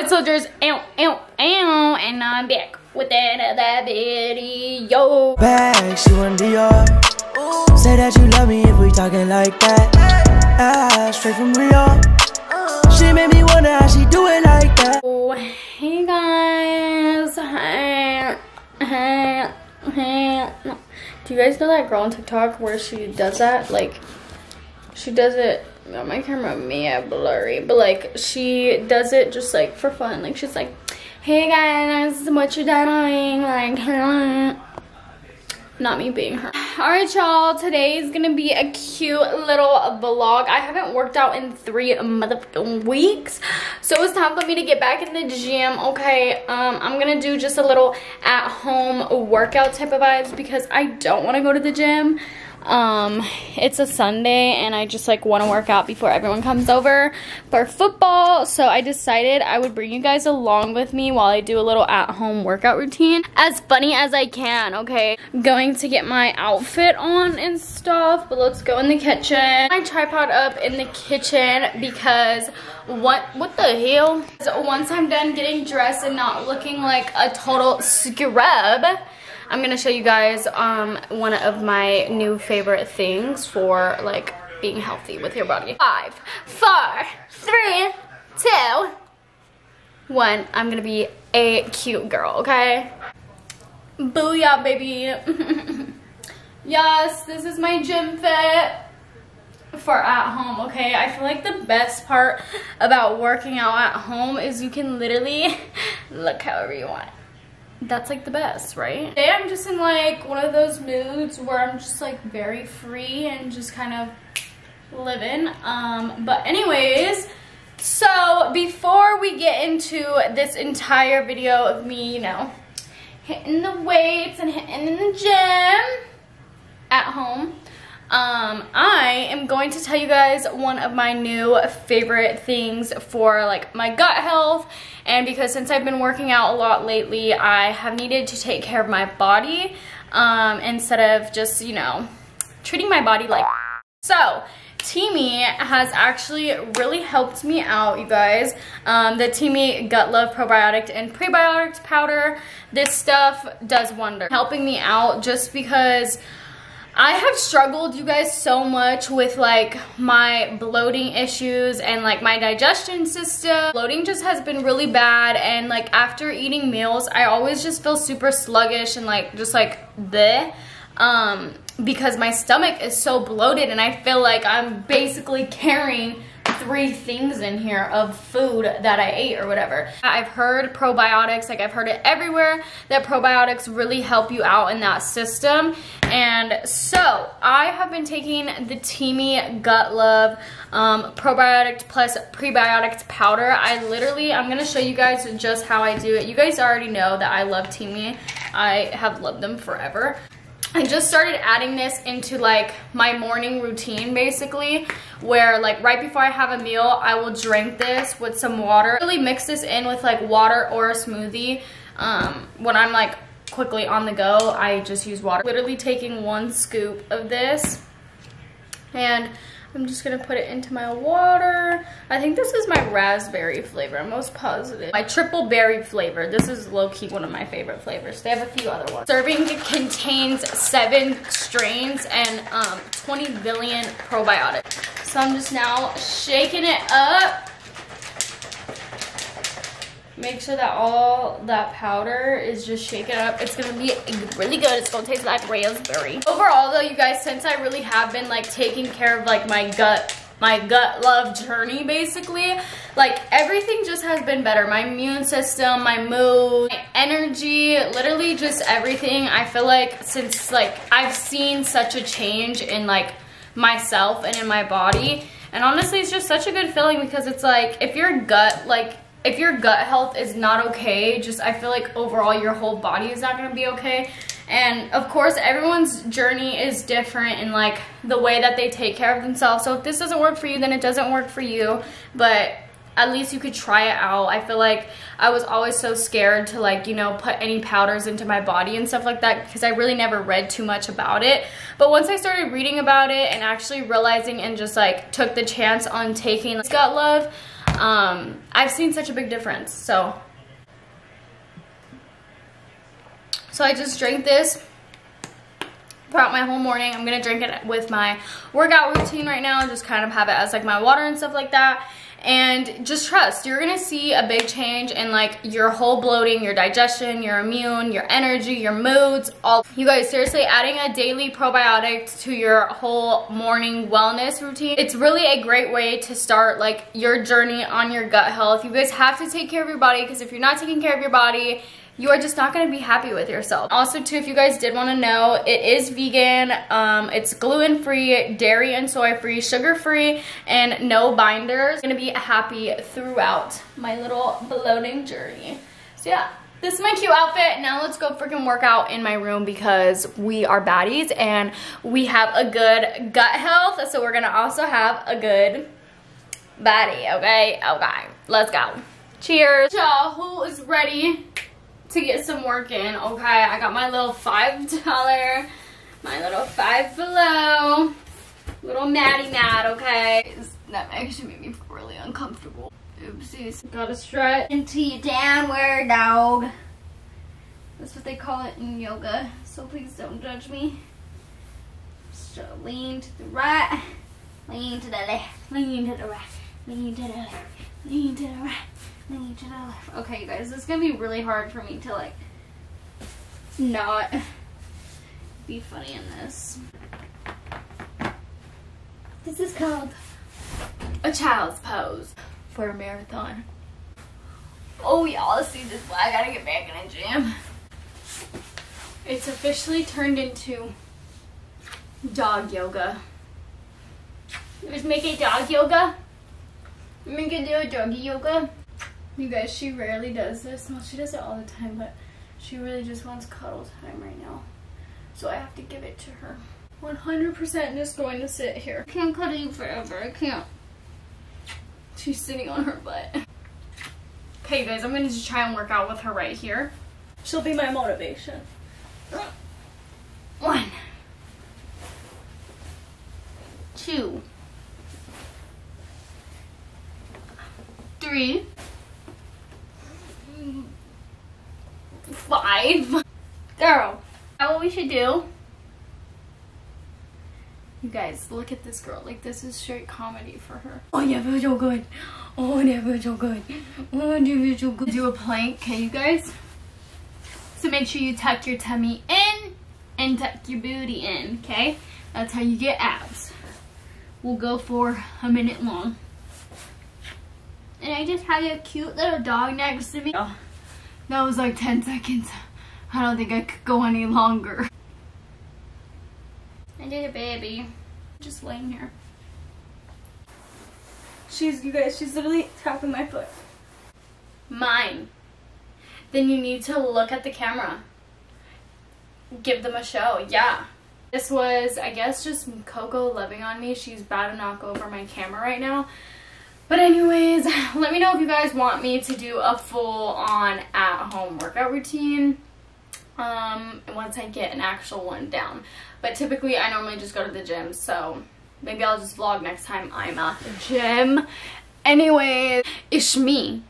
Solid Soldiers, ow, ow, ow, and I'm back with another video. Bag, she want Dior. Say that you love me if we talking like that. Ah, straight from Rio. She made me wonder how she do it like that. Oh, hey guys. Hey, hey, hey. Do you guys know that girl on TikTok where she does that? Like, she does it. Oh, my camera may blurry, but like she does it just like for fun. Like she's like, "Hey guys, what you doing?" Like, not me being her. All right, y'all. Today is gonna be a cute little vlog. I haven't worked out in three motherfucking weeks, so it's time for me to get back in the gym. Okay, um, I'm gonna do just a little at-home workout type of vibes because I don't want to go to the gym um it's a sunday and i just like want to work out before everyone comes over for football. So i decided i would bring you guys along with me while i do a little at-home workout routine as funny as i can okay? Going to get my outfit on and stuff but let's go in the kitchen. My tripod up in the kitchen because what what the hell? So once i'm done getting dressed and not looking like a total scrub I'm gonna show you guys um, one of my new favorite things for like being healthy with your body. Five, four, three, two, one. I'm gonna be a cute girl, okay? Booyah, baby. yes, this is my gym fit for at home okay i feel like the best part about working out at home is you can literally look however you want that's like the best, right? Today I'm just in like one of those moods where I'm just like very free and just kind of living. Um, but anyways, so before we get into this entire video of me, you know, hitting the weights and hitting in the gym at home, um, I am going to tell you guys one of my new favorite things for like my gut health and because since I've been working out a lot lately, I have needed to take care of my body um, instead of just, you know, treating my body like so Teami has actually really helped me out, you guys. Um, the Teami Gut Love Probiotic and Prebiotics Powder, this stuff does wonder. Helping me out just because I have struggled, you guys, so much with like my bloating issues and like my digestion system. Bloating just has been really bad and like after eating meals, I always just feel super sluggish and like just like the um because my stomach is so bloated and I feel like I'm basically carrying three things in here of food that I ate or whatever. I've heard probiotics, like I've heard it everywhere, that probiotics really help you out in that system. And so I have been taking the Teami Gut Love um, probiotic plus prebiotics powder. I literally, I'm gonna show you guys just how I do it. You guys already know that I love Teami. I have loved them forever. I just started adding this into like my morning routine basically where like right before I have a meal I will drink this with some water. Really mix this in with like water or a smoothie. Um, when I'm like quickly on the go I just use water. Literally taking one scoop of this and I'm just gonna put it into my water. I think this is my raspberry flavor, I'm most positive. My triple berry flavor. This is low-key one of my favorite flavors. They have a few other ones. Serving contains seven strains and um, 20 billion probiotics. So I'm just now shaking it up. Make sure that all that powder is just shaken up. It's gonna be really good. It's gonna taste like raspberry. Overall though, you guys, since I really have been like taking care of like my gut my gut love journey basically like everything just has been better my immune system my mood my energy literally just everything i feel like since like i've seen such a change in like myself and in my body and honestly it's just such a good feeling because it's like if your gut like if your gut health is not okay, just I feel like overall your whole body is not gonna be okay. And of course, everyone's journey is different in like the way that they take care of themselves. So if this doesn't work for you, then it doesn't work for you. But at least you could try it out. I feel like I was always so scared to like, you know, put any powders into my body and stuff like that because I really never read too much about it. But once I started reading about it and actually realizing and just like took the chance on taking Gut Love, um, I've seen such a big difference. So, so I just drank this throughout my whole morning. I'm gonna drink it with my workout routine right now, and just kind of have it as like my water and stuff like that and just trust you're gonna see a big change in like your whole bloating your digestion your immune your energy your moods all. You guys seriously adding a daily probiotic to your whole morning wellness routine it's really a great way to start like your journey on your gut health. You guys have to take care of your body because if you're not taking care of your body you are just not going to be happy with yourself. Also, too, if you guys did want to know, it is vegan. Um, it's gluten-free, dairy and soy-free, sugar-free, and no binders. Going to be happy throughout my little bloating journey. So, yeah. This is my cute outfit. Now let's go freaking work out in my room because we are baddies and we have a good gut health. So we're gonna also have a good body, okay? Okay, let's go. Cheers. Y'all, who is ready to get some work in, okay? I got my little $5, my little Five Below, little Maddie Mad, okay? That actually made me really uncomfortable. Oopsies. Gotta strut into your downward dog. That's what they call it in yoga, so please don't judge me. So lean to the right, lean to the left, lean to the right, lean to the left, lean to the right. Okay, you guys, it's gonna be really hard for me to like not be funny in this. This is called a child's pose for a marathon. Oh y'all, see this. I gotta get back in the gym. It's officially turned into dog yoga. Let's make it dog yoga. Make it do a doggy yoga. You guys, she rarely does this. Well, she does it all the time, but she really just wants cuddle time right now. So I have to give it to her. 100% just going to sit here. I can't cuddle you forever. I can't. She's sitting on her butt. Okay, guys, I'm going to just try and work out with her right here. She'll be my motivation. One. Two. Three. Five. Girl, know what we should do? You guys, look at this girl. Like, this is straight comedy for her. Oh, yeah, feel so good. Oh, yeah, feel so good. Oh, yeah, feel so good. Do a plank, okay, you guys? So make sure you tuck your tummy in and tuck your booty in, okay? That's how you get abs. We'll go for a minute long. And I just have a cute little dog next to me. Oh. That was like 10 seconds. I don't think I could go any longer. I did a baby. Just laying here. She's, you guys, she's literally tapping my foot. Mine. Then you need to look at the camera. Give them a show, yeah. This was, I guess, just Coco loving on me. She's about to knock over my camera right now. But anyways, let me know if you guys want me to do a full on at home workout routine um, once I get an actual one down. But typically I normally just go to the gym, so maybe I'll just vlog next time I'm at the gym. Anyways, it's me.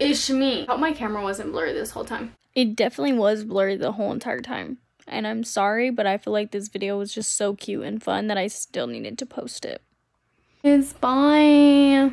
It's me. I hope my camera wasn't blurry this whole time. It definitely was blurry the whole entire time. And I'm sorry, but I feel like this video was just so cute and fun that I still needed to post it. It's bye.